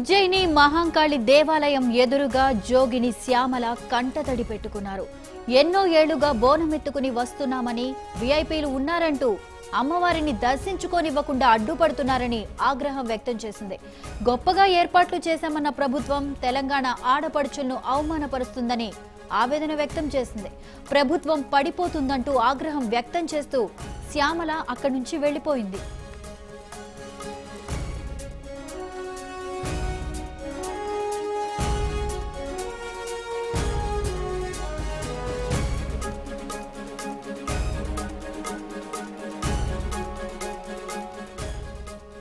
ఉజ్జయిని మహాంకాళి దేవాలయం ఎదురుగా జోగిని శ్యామల కంటతడి పెట్టుకున్నారు. ఎన్నో ఏళ్ళుగా బోనమెత్తుకుని వస్తున్నామని వీఐపీలు ఉన్నారంటూ అమ్మవారిని దర్శించుకోనివ్వకుండా అడ్డుపడుతున్నారని ఆగ్రహం వ్యక్తం చేసింది. గొప్పగా ఏర్పాట్లు చేశామన్న ప్రభుత్వం తెలంగాణ ఆడపడుచులను అవమానపరుస్తుందని ఆవేదన వ్యక్తం చేసింది. ప్రభుత్వం పడిపోతుందంటూ ఆగ్రహం వ్యక్తం చేస్తూ శ్యామల అక్కడి నుంచి వెళ్ళిపోయింది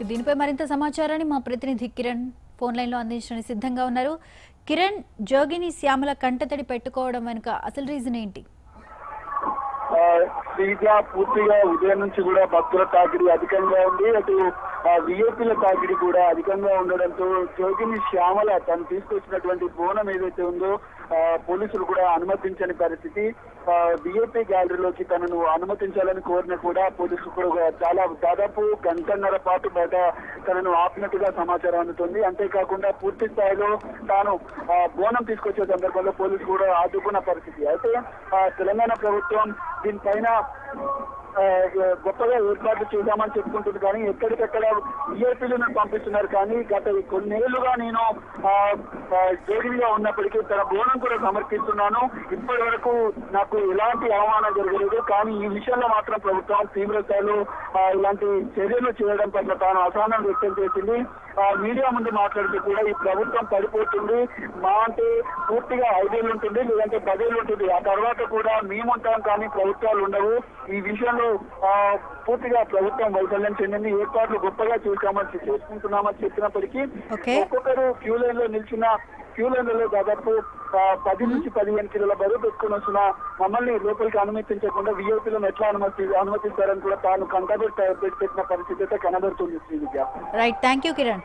దీనిపై మరింత సమాచారాన్ని మా ప్రతినిధి కిరణ్ ఫోన్ లైన్లో అందించడానికి సిద్ధంగా ఉన్నారు. కిరణ్ జోగిని శ్యామల కంటతడి పెట్టుకోవడం వెనుక అసలు రీజన్ ఏంటి? పూర్తిగా ఉదయం నుంచి కూడా భక్తుల తాకిడి అధికంగా ఉంది. అటు బిఏపీల తాకిడి కూడా అధికంగా ఉండడంతో జోగిని శ్యామల తను తీసుకొచ్చినటువంటి బోనం ఏదైతే ఉందో పోలీసులు కూడా అనుమతించని పరిస్థితి. విఐపీ గ్యాలరీలోకి తనను అనుమతించాలని కోరిన కూడా పోలీసులు కూడా చాలా దాదాపు గంటన్నర పాటు బయట తనను ఆపినట్టుగా సమాచారం అందుతుంది. అంతేకాకుండా పూర్తి స్థాయిలో తాను ఆ, బోనం తీసుకొచ్చే సందర్భంలో పోలీసులు కూడా ఆదుకున్న పరిస్థితి. అయితే తెలంగాణ ప్రభుత్వం దీనిపైన గొప్పగా ఏర్పాట్లు చేశామని చెప్పుకుంటుంది. కానీ ఎక్కడికక్కడ నన్ను పంపిస్తున్నారు. కానీ గత కొన్నేళ్ళుగా నేను ఆ, జోగినిగా ఉన్నప్పటికీ తన బోనం కూడా సమర్పిస్తున్నాను. ఇప్పటి వరకు నాకు ఎలాంటి అవమానం జరగలేదు. కానీ ఈ విషయంలో మాత్రం ప్రభుత్వం తీవ్ర స్థాయిలో ఇలాంటి చర్యలు చేయడం పట్ల తాను అసహనం వ్యక్తం చేసింది. మీడియా ముందు మాట్లాడుతూ కూడా ఈ ప్రభుత్వం పడిపోతుంది. మా అంటే పూర్తిగా ఐదేళ్ళు ఉంటుంది లేదంటే పదేళ్ళు ఉంటుంది. ఆ తర్వాత కూడా మేముంటాం కానీ ప్రభుత్వాలు ఉండవు. ఈ విషయంలో ఆ, పూర్తిగా ప్రభుత్వం వైఫల్యం చెందింది. ఏర్పాట్లు గొప్పగా చూసామని చేసుకుంటున్నామని చెప్పినప్పటికీ. ఒక్కొక్కరు క్యూ లైన్లో నిలిచిన క్యూ లైన్లలో దాదాపు పది నుంచి పదిహేను కిలోల బరువు పెట్టుకుని వస్తున్న మమ్మల్ని లోపలికి అనుమతించకుండా విఐపీలను ఎట్లా అనుమతి అనుమతిస్తారని కూడా తాను కంటబెట్టి పెట్టిన పరిస్థితి అయితే కనబడుతుంది Sri Vidya. Right thank you Kiran